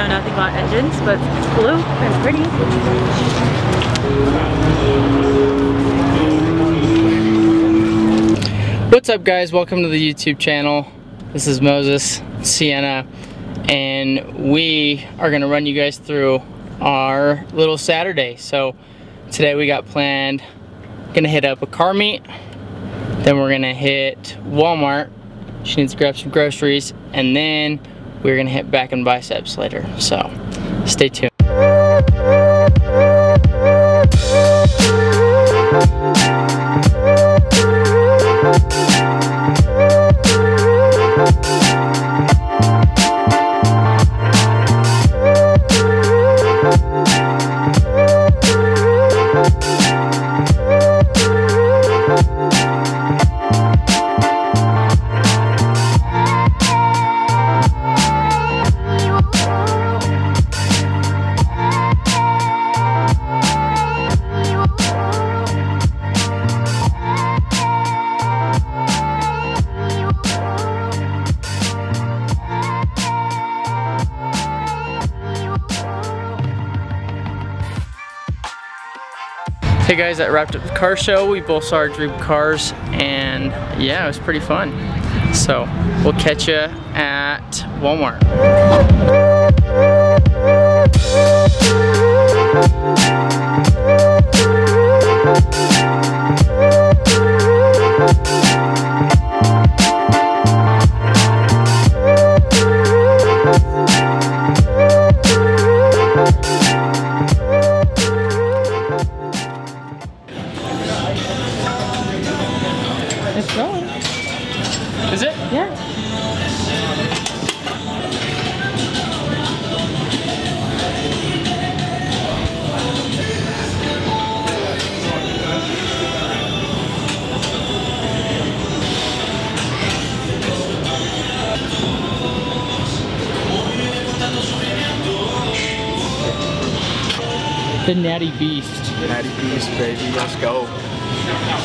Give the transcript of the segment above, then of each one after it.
know nothing about engines, but it's blue and pretty. What's up guys, welcome to the YouTube channel. This is Moses, Sienna, and we are gonna run you guys through our little Saturday. So today we got planned, gonna hit up a car meet, then we're gonna hit Walmart, she needs to grab some groceries, and then we're gonna hit back and biceps later. So stay tuned. Hey guys, that wrapped up the car show. We both saw our dream cars and yeah, it was pretty fun. So we'll catch you at Walmart. It's going. Is it? Yeah. The Natty Beast. Natty Beast, baby, let's go.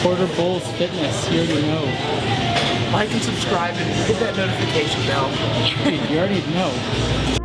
Porter Bulls Fitness, you already know. Like and subscribe and hit that notification bell. you already know.